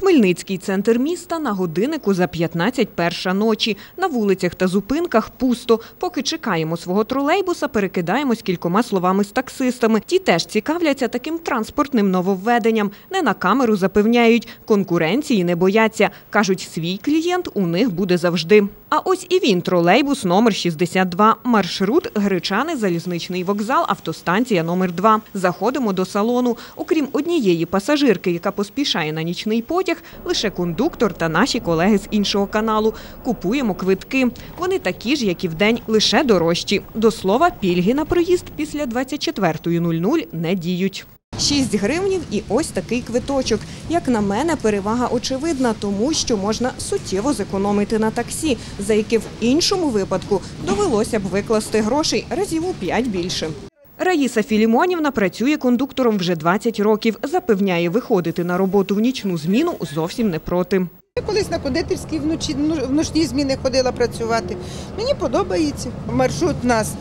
Хмельницький центр міста на годиннику за 15 перша ночі. На вулицях та зупинках пусто. Поки чекаємо свого тролейбуса, перекидаємось кількома словами з таксистами. Ті теж цікавляться таким транспортним нововведенням. Не на камеру запевняють, конкуренції не бояться. Кажуть, свій клієнт у них буде завжди. А ось і він тролейбус номер 62. Маршрут Гречани, залізничний вокзал, автостанція номер 2 Заходимо до салону. Окрім однієї пасажирки, яка поспішає на нічний потяг, лише кондуктор та наші колеги з іншого каналу. Купуємо квитки. Вони такі ж, як і вдень, лише дорожчі. До слова, пільги на проїзд після 24.00 не діють. 6 гривнів і ось такий квиточок. Як на мене, перевага очевидна, тому що можна суттєво зекономити на таксі, за яке в іншому випадку довелося б викласти грошей разів у 5 більше. Раїса Філімонівна працює кондуктором вже 20 років. Запевняє, виходити на роботу в нічну зміну зовсім не проти. Колись на кондитерській вночі, ну, в ночні зміни ходила працювати. Мені подобається. Маршрут у нас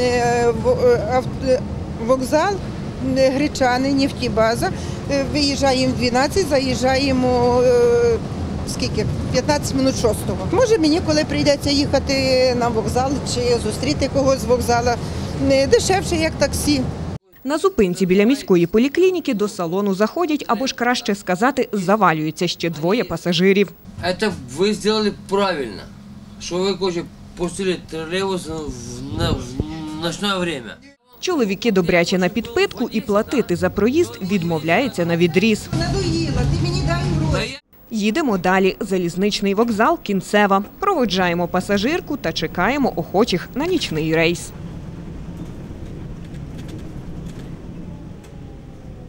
е, е, е, вокзал, Гречани, нефтібаза. Е, Виїжджаємо в 12, заїжджаємо е, скільки? 15 минут 6 Може мені, коли прийдеться їхати на вокзал чи зустріти когось з вокзала, не дешевше, як таксі. На зупинці біля міської поліклініки до салону заходять, або ж краще сказати, завалюються ще двоє пасажирів. Это вы сделали правильно, что вы, короче, пустили троллейбус в, на- в ночное время. Чоловіки добряче на підпитку і платити за проїзд відмовляється на відріз. Їдемо далі. Залізничний вокзал Кінцева. Проводжаємо пасажирку та чекаємо охочих на нічний рейс.